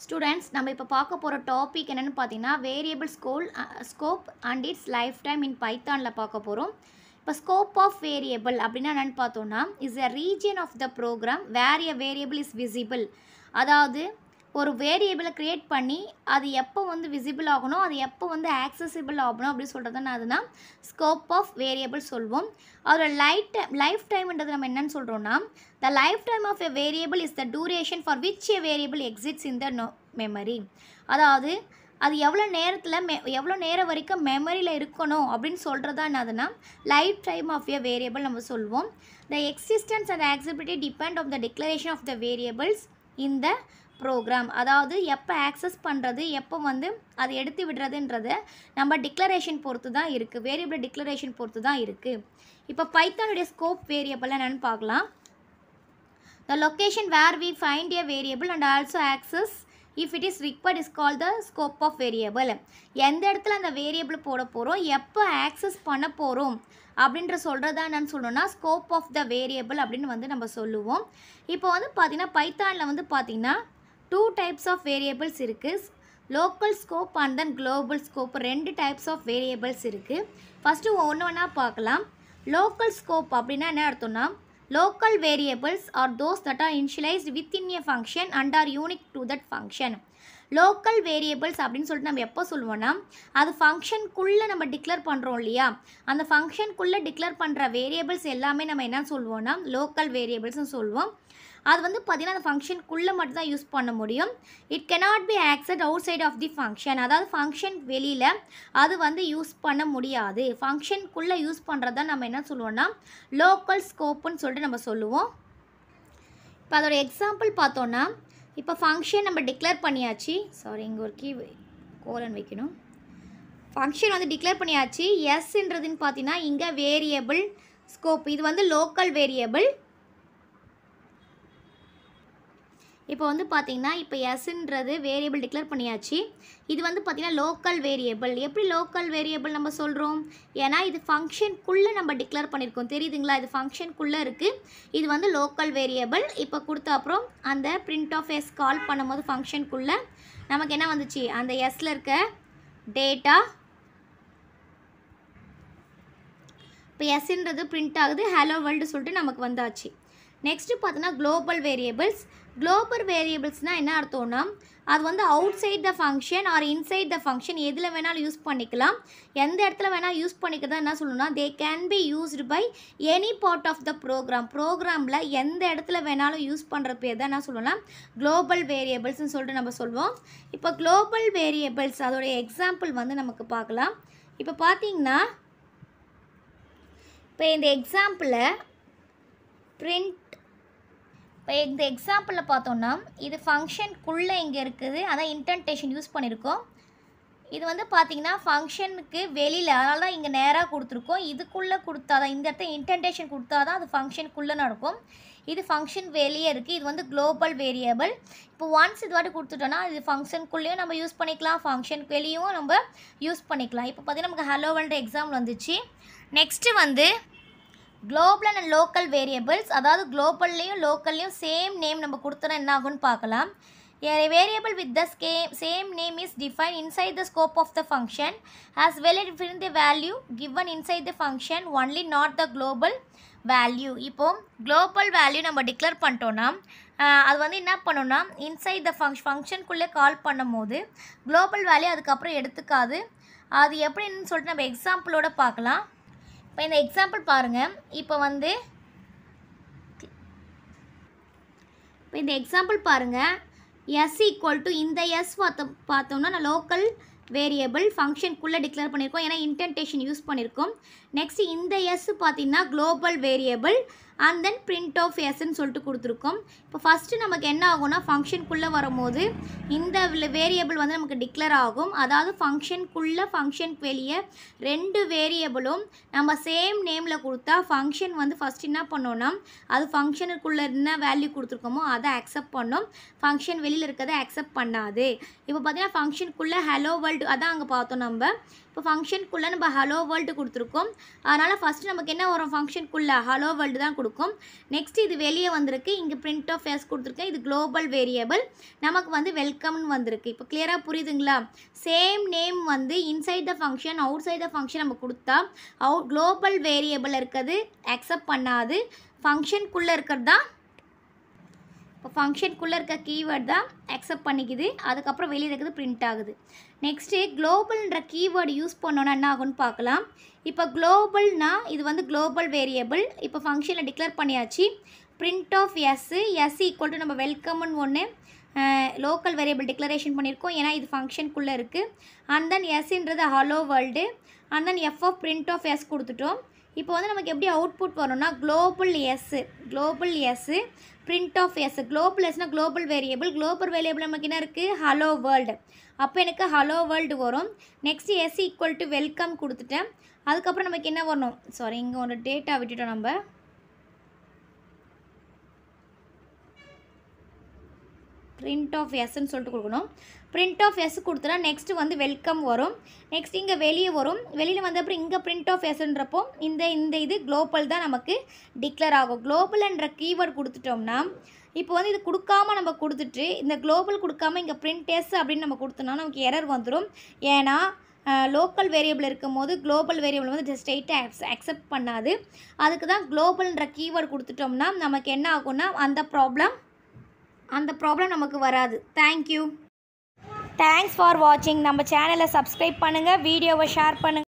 Students நம்ம இப்போ பார்க்க போகிற டாபிக் என்னென்னு பார்த்தீங்கன்னா variable scope scope and it's lifetime in பைத்தானில் பார்க்க போகிறோம் இப்போ ஸ்கோப் ஆஃப் வேரியபிள் அப்படின்னா என்னென்னு பார்த்தோன்னா is a region of the program where a variable is visible அதாவது ஒரு வேரியபிளை க்ரியேட் பண்ணி அது எப்போ வந்து விசிபிள் ஆகணும் அது எப்போ வந்து ஆக்சசிபிள் ஆகணும் அப்படின்னு சொல்கிறது அதுதான் ஸ்கோப் ஆஃப் வேரியபிள் சொல்வோம். அதோட லைட் லைஃப் டைம்ன்றது நம்ம என்னன்னு சொல்கிறோன்னா the lifetime of a variable is the duration for which a variable exists in the no memory அதாவது அது எவ்வளோ நேரத்தில் மெ எவ்வளோ நேரம் வரைக்கும் மெமரியில் இருக்கணும் அப்படின்னு சொல்கிறதா என்னதுன்னா life time of a variable நம்ம சொல்வோம். The existence and accessibility depend of the declaration of the variables in the program அதாவது எப்போ ஆக்சஸ் பண்ணுறது எப்போ வந்து அதை எடுத்து விடுறதுன்றது நம்ம டிக்ளரேஷன் பொறுத்து தான் இருக்குது வேரியபிள் டிக்ளரேஷன் பொறுத்து தான் இருக்குது இப்போ பைத்தானுடைய ஸ்கோப் வேரியபிள் என்னென்னு பார்க்கலாம். The location where we find a variable and also access if it is required is call the scope of variable எந்த இடத்துல அந்த வேரியபிள் போட போகிறோம் எப்போ ஆக்சஸ் பண்ண போகிறோம் அப்படின்ற சொல்கிறதா என்னன்னு சொல்லணும்னா ஸ்கோப் ஆஃப் த வேரியபிள் அப்படின்னு வந்து நம்ம சொல்லுவோம். இப்போ வந்து பார்த்திங்கன்னா பைத்தானில் வந்து பார்த்திங்கன்னா டூ டைப்ஸ் ஆஃப் வேரியபிள்ஸ் இருக்குது local scope and then global scope ரெண்டு டைப்ஸ் ஆஃப் வேரியபிள்ஸ் இருக்குது ஃபஸ்ட்டு ஒன்று ஒன்றா பார்க்கலாம். லோக்கல் ஸ்கோப் அப்படின்னா என்ன அர்த்தம்னா local variables are those that are are within a function and are unique to that function local variables அப்படின்னு சொல்லிட்டு நம்ம எப்போ சொல்லுவோன்னா அது ஃபங்க்ஷனுக்குள்ளே நம்ம டிக்ளேர் பண்ணுறோம் இல்லையா? அந்த ஃபங்க்ஷனுக்குள்ளே டிக்ளேர் பண்ணுற வேரியபிள்ஸ் எல்லாமே நம்ம என்ன சொல்லுவோம்னா லோக்கல் வேரியபிள்ஸ்னு சொல்லுவோம் அது வந்து பார்த்திங்கன்னா அந்த ஃபங்க்ஷனுக்குள்ளே மட்டும் தான் யூஸ் பண்ண முடியும். It cannot be accessed outside of the function அதாவது ஃபங்க்ஷன் வெளியில் அது வந்து யூஸ் பண்ண முடியாது. ஃபங்க்ஷனுக்குள்ளே யூஸ் பண்ணுறது தான் நம்ம என்ன சொல்லுவோம்னா லோக்கல் ஸ்கோப்புன்னு சொல்லிட்டு நம்ம சொல்லுவோம். இப்போ அதோட எக்ஸாம்பிள் பார்த்தோன்னா இப்போ ஃபங்க்ஷன் நம்ம டிக்ளேர் பண்ணியாச்சு. சாரி இங்கே ஒரு கீ கோலன் வைக்கணும். ஃபங்க்ஷன் வந்து டிக்ளேர் பண்ணியாச்சு. எஸ்ன்றதுன்னு பார்த்தீங்கன்னா இங்கே வேரியபிள் ஸ்கோப் இது வந்து லோக்கல் வேரியபிள் இப்போ வந்து பார்த்தீங்கன்னா இப்போ எஸ்ன்றது வேரியபிள் டிக்ளேர் பண்ணியாச்சு. இது வந்து பார்த்திங்கன்னா லோக்கல் வேரியபிள் எப்படி லோக்கல் வேரியபிள் நம்ம சொல்கிறோம் ஏன்னா இது ஃபங்க்ஷனுக்குள்ளே நம்ம டிக்ளேர் பண்ணியிருக்கோம் தெரியுதுங்களா? இது ஃபங்க்ஷனுக்குள்ளே இருக்குது இது வந்து லோக்கல் வேரியபிள் இப்போ கொடுத்த அப்புறம் அந்த பிரிண்ட் ஆஃப் எஸ் கால் பண்ணும்போது ஃபங்க்ஷனுக்குள்ளே நமக்கு என்ன வந்துச்சு? அந்த எஸ்ஸில் இருக்க டேட்டா இப்போ எஸ்ன்றது பிரிண்ட் ஆகுது. ஹலோ வேர்ல்டு சொல்லிட்டு நமக்கு வந்தாச்சு. நெக்ஸ்ட்டு பார்த்தோன்னா குளோபல் வேரியபிள்ஸ் குளோபல் வேரியபிள்ஸ்னால் என்ன அர்த்தம்னா அது வந்து outside the function or inside the function எதில் வேணாலும் யூஸ் பண்ணிக்கலாம். எந்த இடத்துல வேணால் யூஸ் பண்ணிக்கிறதா என்ன சொல்லணும்னா they can be used by any part of the program ப்ரோக்ராமில் எந்த இடத்துல வேணாலும் யூஸ் பண்ணுற பேர் தான் என்ன சொல்லணும்னா குளோபல் வேரியபிள்ஸ்னு சொல்லிட்டு நம்ம சொல்லுவோம் இப்போ குளோபல் வேரியபிள்ஸ் அதோடைய எக்ஸாம்பிள் வந்து நமக்கு பார்க்கலாம். இப்போ பார்த்தீங்கன்னா இப்போ இந்த எக்ஸாம்பிளை print. இப்போ இந்த எக்ஸாம்பிளில் பார்த்தோன்னா இது ஃபங்க்ஷனுக்குள்ளே இங்கே இருக்குது. அதான் இன்டென்டேஷன் யூஸ் பண்ணியிருக்கோம் இது வந்து பார்த்தீங்கன்னா ஃபங்க்ஷனுக்கு வெளியில் அதனால தான் இங்கே நேராக கொடுத்துருக்கோம். இதுக்குள்ளே கொடுத்தா தான் இந்த இடத்த இன்டென்டேஷன் கொடுத்தா தான் அது ஃபங்க்ஷனுக்குள்ளே நடக்கும். இது ஃபங்க்ஷன் வெளியே இருக்குது இது வந்து குளோபல் வேரியபிள் இப்போ ஒன்ஸ் இது வாட்டி கொடுத்துட்டோன்னா இது ஃபங்க்ஷனுக்குள்ளேயும் நம்ம யூஸ் பண்ணிக்கலாம். ஃபங்க்ஷனுக்கு வெளியும் நம்ம யூஸ் பண்ணிக்கலாம். இப்போ பார்த்தீங்கன்னா நமக்கு ஹலோ வேர்ல்டு எக்ஸாம் வந்துச்சு. நெக்ஸ்ட்டு வந்து குளோபல் அண்ட் லோக்கல் வேரியபிள்ஸ் அதாவது குளோபல்லையும் லோக்கல்லையும் சேம் நேம் நம்ம கொடுத்தோன்னா என்ன ஆகும்னு பார்க்கலாம். A variable with the same, same name is defined inside the scope of the function as well as within the value given inside the function only not the global value இப்போ global value நம்ம declare பண்ணிட்டோம்னா அது வந்து என்ன பண்ணோன்னா inside the function ஃபங்க்ஷனுக்குள்ளே கால் பண்ணும்போது global value அதுக்கப்புறம் எடுத்துக்காது. அது எப்படின்னு சொல்லிட்டு நம்ம எக்ஸாம்பிளோட பார்க்கலாம். இப்போ இந்த எக்ஸாம்பிள் பாருங்கள் இப்போ வந்து இப்போ இந்த எக்ஸாம்பிள் பாருங்கள் எஸ் ஈக்குவல் டு இந்த எஸ் பார்த்தோம் பார்த்தோம்னா நான் லோக்கல் வேரியபிள் ஃபங்க்ஷனுக்குள்ளே டிக்ளேர் பண்ணியிருக்கோம். ஏன்னா இன்டென்டேஷன் யூஸ் பண்ணியிருக்கோம். நெக்ஸ்ட் இந்த எஸ் பார்த்திங்கன்னா global variable and then print of எஸ்ன்னு சொல்லிட்டு கொடுத்துருக்கோம். இப்போ ஃபஸ்ட்டு நமக்கு என்ன ஆகும்னா ஃபங்க்ஷனுக்குள்ளே வரும்போது இந்த வேரியபிள் வந்து நமக்கு டிக்ளேர் ஆகும். அதாவது ஃபங்க்ஷனுக்குள்ளே ஃபங்க்ஷனுக்கு வெளியே ரெண்டு வேரியபிளும் நம்ம சேம் நேமில் கொடுத்தா ஃபங்க்ஷன் வந்து ஃபஸ்ட் என்ன பண்ணோன்னா அது ஃபங்க்ஷனுக்குள்ளே என்ன வேல்யூ கொடுத்துருக்கோமோ அதை அக்செப்ட் பண்ணோம். ஃபங்க்ஷன் வெளியில் இருக்கிறத அக்செப்ட் பண்ணாது. இப்போ பார்த்தீங்கன்னா ஃபங்க்ஷனுக்குள்ளே ஹலோ வேர்ல்டு அதான் அங்கே பார்த்தோம் நம்ம. இப்போ ஃபங்க்ஷனுக்குள்ளே நம்ம ஹலோ வேர்ல்டு கொடுத்துருக்கோம். அதனால் ஃபஸ்ட்டு நமக்கு என்ன வரும் ஃபங்க்ஷனுக்குள்ளே ஹலோ வேர்ல்டு தான் கொடுக்கும். நெக்ஸ்ட் இது வெளியே வந்திருக்கு. இங்கே பிரிண்ட் ஆஃப் ஃபேஸ் கொடுத்துருக்கேன். இது குளோபல் வேரியபிள் நமக்கு வந்து வெல்கம்னு வந்திருக்கு. இப்போ கிளியராக புரியுதுங்களா? சேம் நேம் வந்து inside the function outside the function நம்ம கொடுத்தா அவுட் குளோபல் வேரியபிள் இருக்கிறது அக்செப்ட் பண்ணாது. ஃபங்க்ஷனுக்குள்ளே இருக்கிறது தான் இப்போ ஃபங்க்ஷனுக்குள்ளே இருக்க கீவேர்ட் தான் அக்செப்ட் பண்ணிக்குது. அதுக்கப்புறம் வெளியே இருக்கிறது பிரிண்ட் ஆகுது. நெக்ஸ்ட்டு குளோபல்ன்ற கீவேர்டு யூஸ் பண்ணோன்னா என்ன ஆகும்னு பார்க்கலாம். இப்போ குளோபல்னால் இது வந்து குளோபல் வேரியபிள் இப்போ ஃபங்க்ஷனில் டிக்ளேர் பண்ணியாச்சு. Print of S S equal to நம்ம வெல்கம்னு ஒன்று லோக்கல் வேரியபிள் டிக்ளரேஷன் பண்ணியிருக்கோம். ஏன்னா இது ஃபங்க்ஷனுக்குள்ளே இருக்குது and then எஸ்ன்றது hello world and then F of print of S கொடுத்துட்டோம். இப்போ வந்து நமக்கு எப்படி அவுட்புட் வரும்னா global S global S print of S global எஸ்னால் global variable global variable நமக்கு என்ன இருக்குது ஹலோ வேர்ல்டு அப்போ எனக்கு ஹலோ வேர்ல்டு வரும். Next S equal to welcome கொடுத்துட்டேன். அதுக்கப்புறம் நமக்கு என்ன வரணும்? சாரி இங்கே ஒரு டேட்டா விட்டுட்டோம் நம்ம. பிரிண்ட் ஆஃப் எஸ்ன்னு சொல்லிட்டு கொடுக்கணும். பிரிண்ட் ஆஃப் எஸ் கொடுத்தனா நெக்ஸ்ட் வந்து வெல்கம் வரும். நெக்ஸ்ட் இங்கே வெளியே வரும். வெளியில் வந்த அப்புறம் இங்கே பிரிண்ட் ஆஃப் எஸ்ன்றப்போ இந்த இந்த இது குளோபல் தான் நமக்கு டிக்ளேர் ஆகும். குளோபல்ன்ற கீவேர்டு கொடுத்துட்டோம்னா இப்போ வந்து இது கொடுக்காம நம்ம கொடுத்துட்டு இந்த குளோபல் கொடுக்காம இங்கே பிரிண்ட் எஸ் அப்படின்னு நம்ம கொடுத்தோம்னா நமக்கு எரர் வந்துடும் ஏன்னா லோக்கல் வேரியபிள் இருக்கும் போது குளோபல் வேரியபிள் வந்து ஸ்ட்ரெயிட்டாக அக்செப்ட் பண்ணாது. அதுக்கு தான் குளோபல்ன்ற கீவேர்டு கொடுத்துட்டோம்னா நமக்கு என்ன ஆகும்னா அந்த ப்ராப்ளம் அந்த ப்ராப்ளம் நமக்கு வராது. தேங்க்யூ தேங்க்ஸ் ஃபார் வாட்சிங் நம்ம சேனலை சப்ஸ்கிரைப் பண்ணுங்கள் வீடியோவை ஷேர் பண்ணுங்கள்